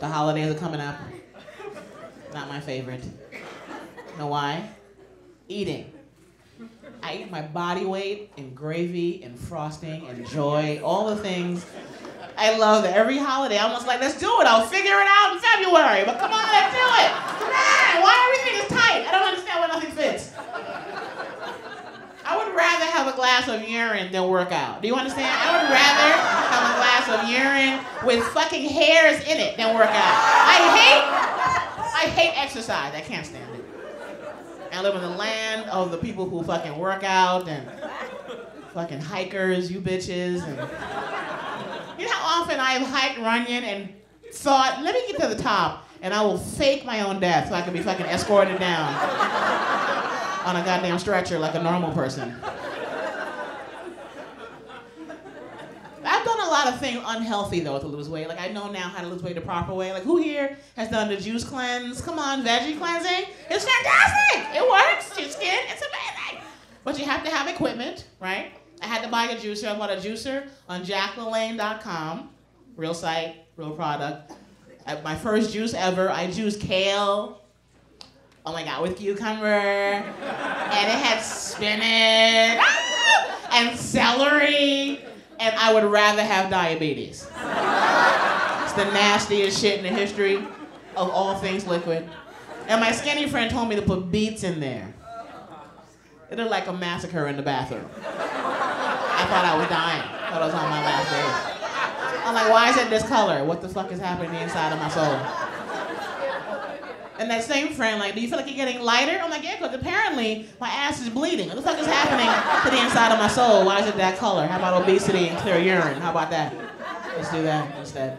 The holidays are coming up. Not my favorite. Know why? Eating. I eat my body weight in gravy and frosting and joy, all the things. I love. Every holiday, I'm almost like, let's do it. I'll figure it out in February. But come on, let's do it. Come on. Why everything is tight? I don't understand why nothing fits. I would rather have a glass of urine than work out. Do you understand? I would rather have a glass of urine with fucking hairs in it than work out. I hate, I hate exercise. I can't stand it. I live in the land of the people who fucking work out and fucking hikers, you bitches. And you know how often I've hiked Runyon and thought, let me get to the top and I will fake my own death so I can be fucking escorted down on a goddamn stretcher like a normal person. I've done a lot of things unhealthy though to lose weight. Like I know now how to lose weight the proper way. Like who here has done the juice cleanse? Come on, veggie cleansing. It's fantastic. It works. Your skin, it's amazing. But you have to have equipment, right? I had to buy a juicer. I bought a juicer on jacklalanne.com. Real site, real product. My first juice ever. I juiced kale. Oh my god, with cucumber. and it had spinach and I would rather have diabetes. it's the nastiest shit in the history of all things liquid. And my skinny friend told me to put beets in there. It looked like a massacre in the bathroom. I thought I was dying. I thought I was on my last days. I'm like, why is it this color? What the fuck is happening inside of my soul? And that same friend, like, do you feel like you're getting lighter? I'm like, yeah, because apparently my ass is bleeding. What the fuck is happening to the inside of my soul? Why is it that color? How about obesity and clear urine? How about that? Let's do that instead.